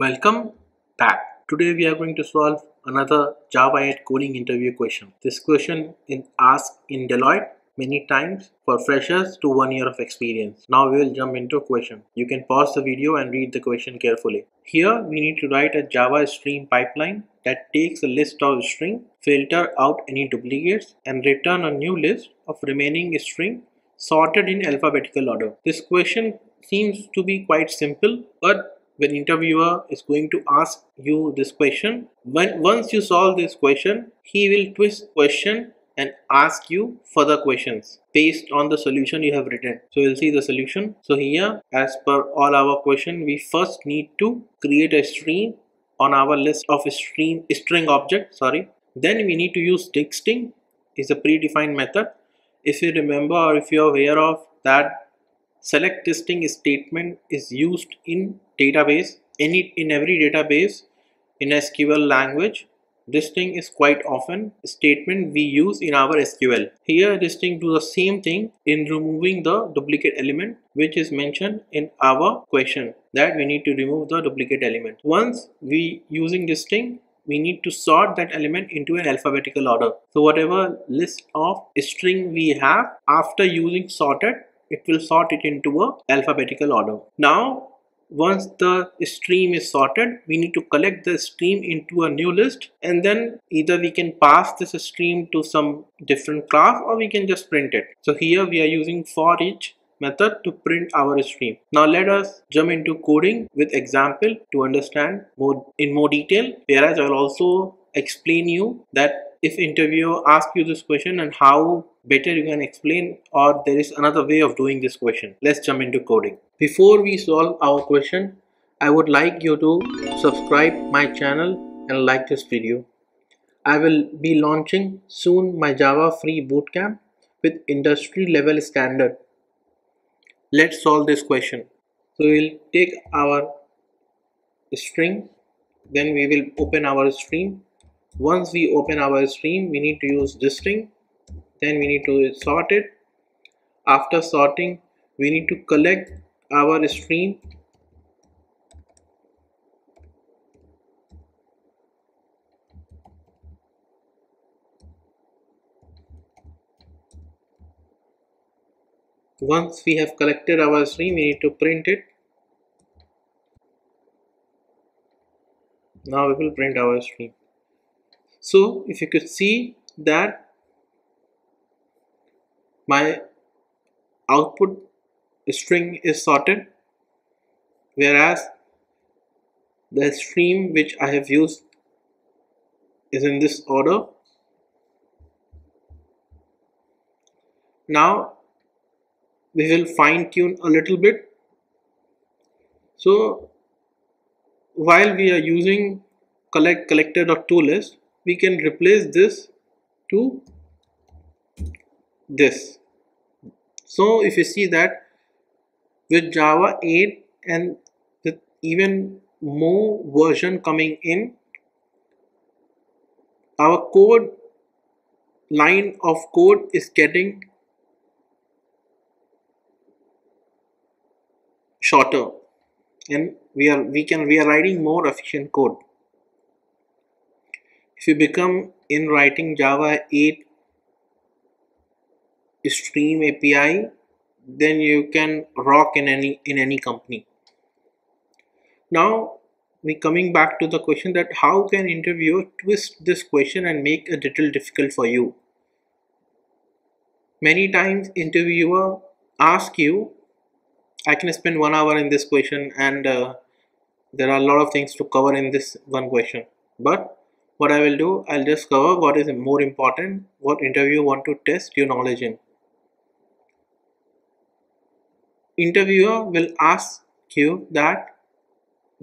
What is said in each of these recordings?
Welcome back. Today we are going to solve another Java 8 coding interview question. This question is asked in Deloitte many times for freshers to one year of experience. Now we will jump into a question. You can pause the video and read the question carefully. Here we need to write a Java stream pipeline that takes a list of string, filter out any duplicates and return a new list of remaining string sorted in alphabetical order. This question seems to be quite simple but when interviewer is going to ask you this question when once you solve this question he will twist question and ask you further questions based on the solution you have written. So we'll see the solution. So here as per all our question we first need to create a stream on our list of stream string object sorry. Then we need to use distinct is a predefined method. If you remember or if you are aware of that select distinct statement is used in database any in every database in SQL language. Distinct is quite often statement we use in our SQL here distinct do the same thing in removing the duplicate element which is mentioned in our question that we need to remove the duplicate element. Once we using distinct we need to sort that element into an alphabetical order. So whatever list of string we have after using sorted it will sort it into a alphabetical order. Now once the stream is sorted we need to collect the stream into a new list and then either we can pass this stream to some different class or we can just print it. So here we are using for each method to print our stream. Now let us jump into coding with example to understand more in more detail. Whereas i'll also explain you that if interviewer asks you this question and how better you can explain or there is another way of doing this question. Let's jump into coding. Before we solve our question i would like you to subscribe my channel and like this video. I will be launching soon my java free bootcamp with industry level standard. Let's solve this question. So we'll take our string then we will open our stream once we open our stream we need to use distinct then we need to sort it. After sorting we need to collect our stream. Once we have collected our stream we need to print it. Now we will print our stream. So if you could see that my output string is sorted whereas the stream which I have used is in this order. Now we will fine tune a little bit. So while we are using collect collector.toList we can replace this to this so if you see that with java 8 and with even more version coming in our code line of code is getting shorter. And we are we can we are writing more efficient code. If you become in writing Java 8 stream API then you can rock in any in any company. Now we coming back to the question that how can interviewer twist this question and make a little difficult for you? Many times interviewer ask you I can spend one hour in this question and uh, there are a lot of things to cover in this one question. But what I will do I'll just cover what is more important what interview want to test your knowledge in interviewer will ask you that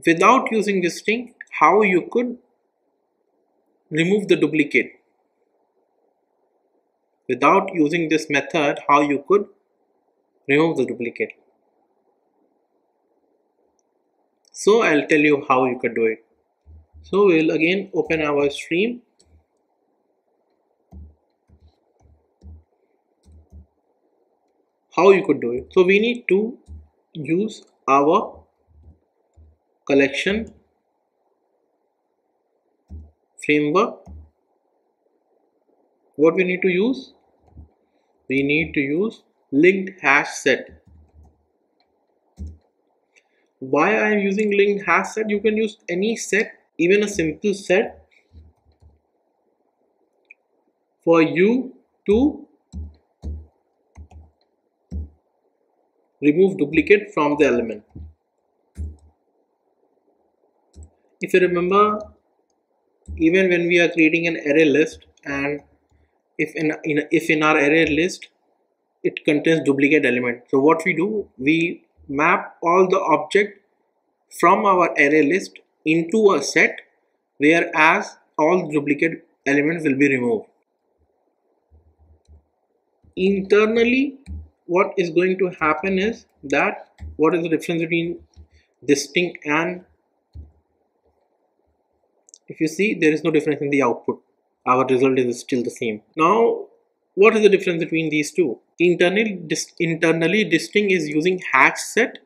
without using this thing how you could remove the duplicate. Without using this method how you could remove the duplicate. So I'll tell you how you could do it. So we'll again open our stream how you could do it. So we need to use our collection framework. What we need to use? We need to use linked hash set. Why I am using linked hash set? You can use any set even a simple set for you to remove duplicate from the element. If you remember even when we are creating an array list and if in, in if in our array list it contains duplicate element. So what we do we map all the object from our array list into a set whereas all duplicate elements will be removed. Internally what is going to happen is that what is the difference between this thing and if you see there is no difference in the output. Our result is still the same. Now what is the difference between these two? Internally dis internally distinct is using hash set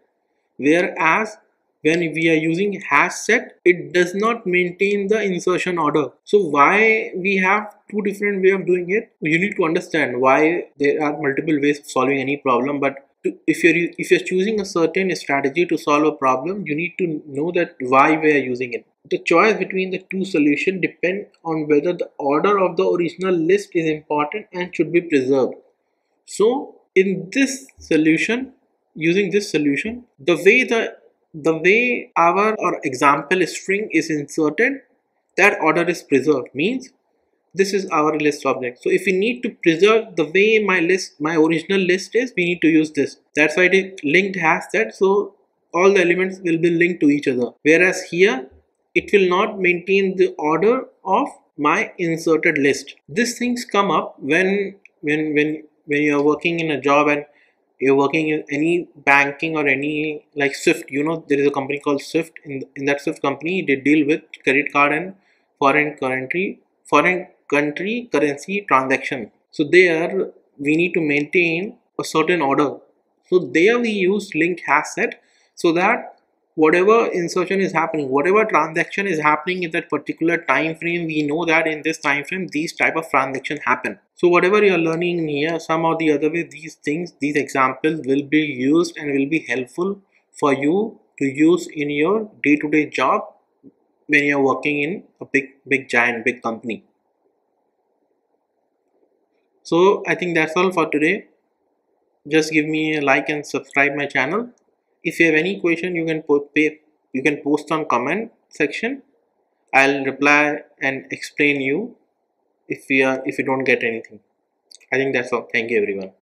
whereas when we are using hash set it does not maintain the insertion order. So why we have two different way of doing it? You need to understand why there are multiple ways of solving any problem but to, if you're if you're choosing a certain strategy to solve a problem you need to know that why we are using it. The choice between the two solutions depend on whether the order of the original list is important and should be preserved. So in this solution using this solution the way the the way our or example string is inserted that order is preserved. Means this is our list object. So if we need to preserve the way my list my original list is we need to use this. That's why it linked hash set so all the elements will be linked to each other. Whereas here it will not maintain the order of my inserted list. These things come up when when when when you are working in a job and you're working in any banking or any like swift you know there is a company called swift. In, in that swift company they deal with credit card and foreign currency foreign country currency transaction. So there we need to maintain a certain order. So there we use link hash set so that whatever insertion is happening whatever transaction is happening in that particular time frame we know that in this time frame these type of transactions happen. So whatever you are learning here some or the other way these things these examples will be used and will be helpful for you to use in your day-to-day -day job when you're working in a big big giant big company. So i think that's all for today. Just give me a like and subscribe my channel if you have any question you can put you can post on comment section. I'll reply and explain you if you are if you don't get anything. I think that's all. Thank you everyone